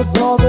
Or tell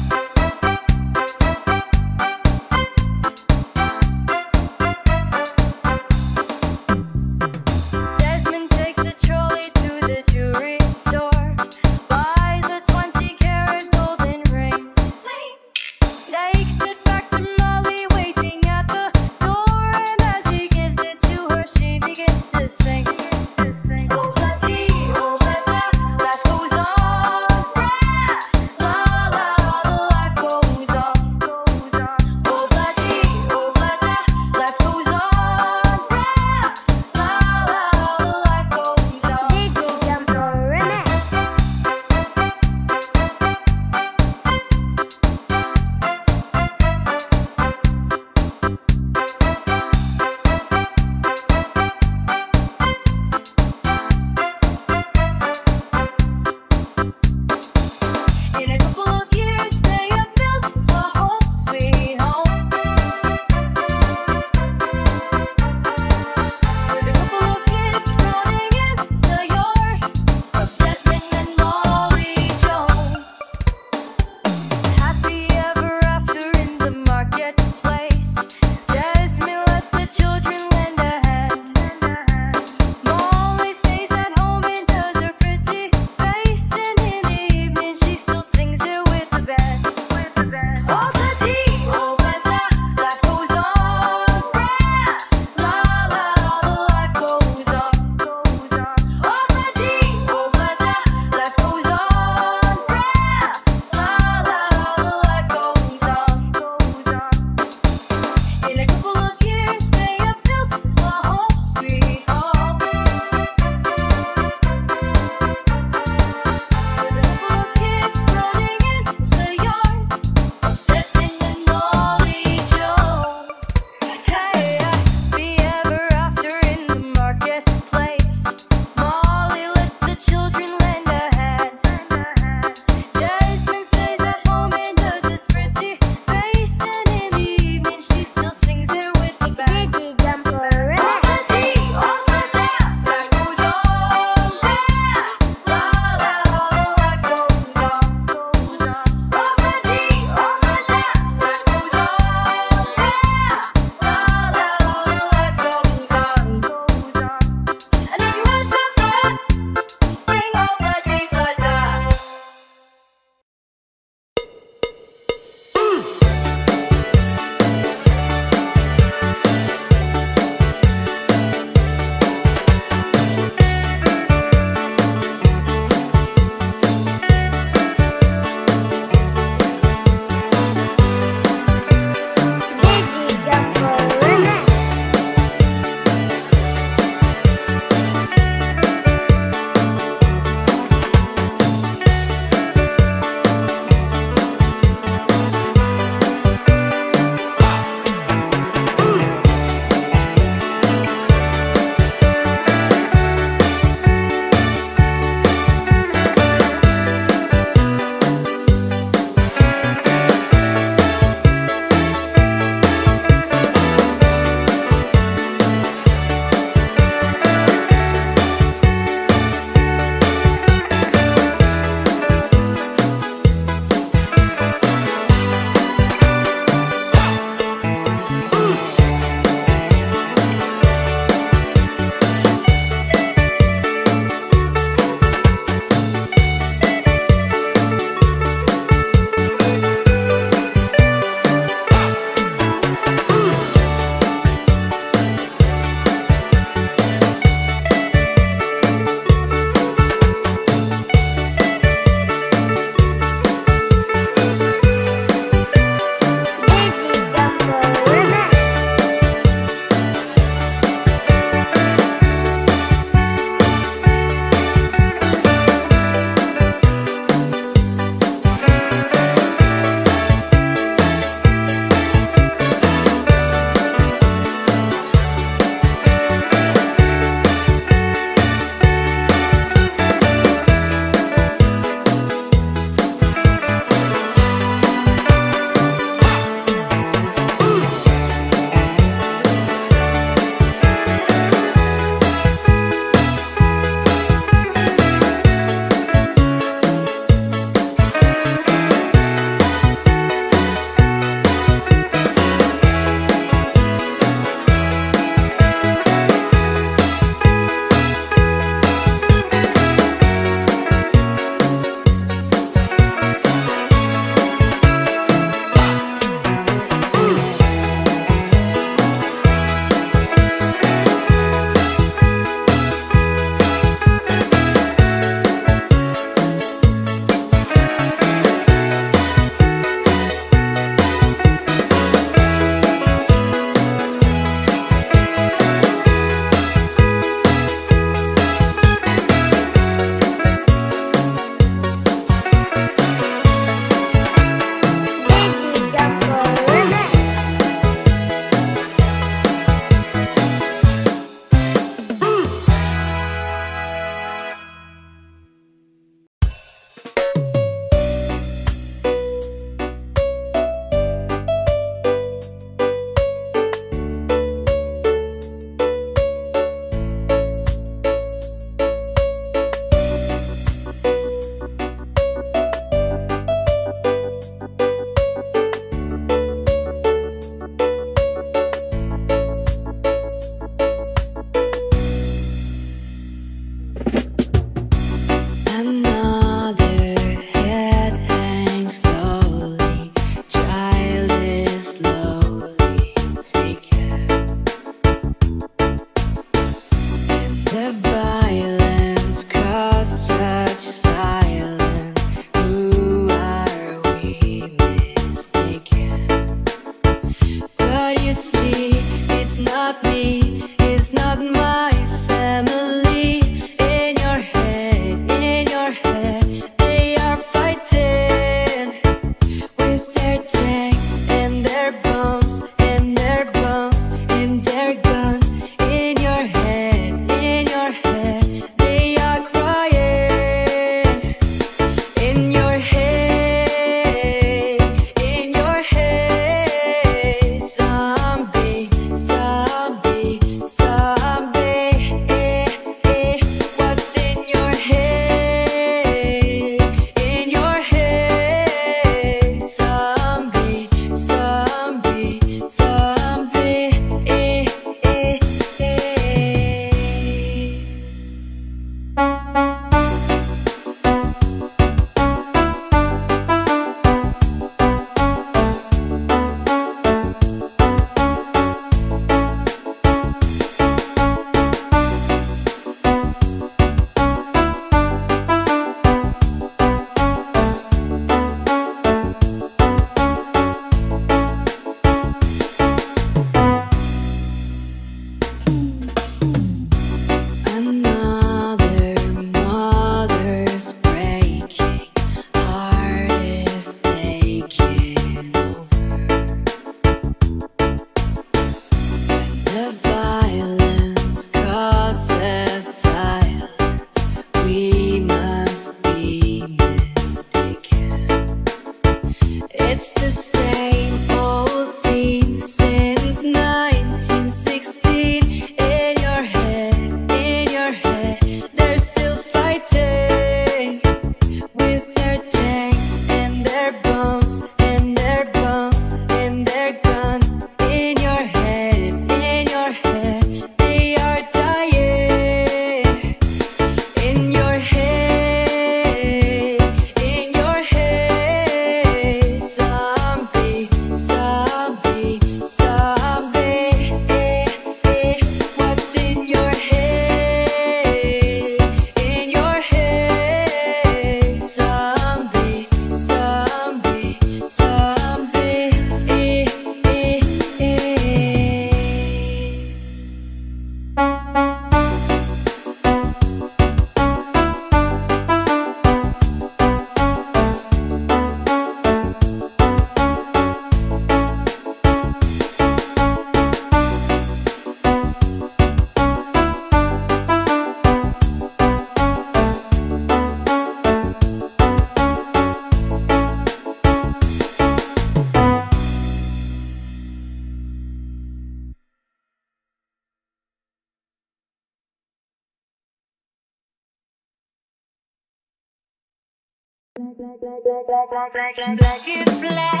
Black is black. Digi Gamble Remix.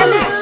Jumper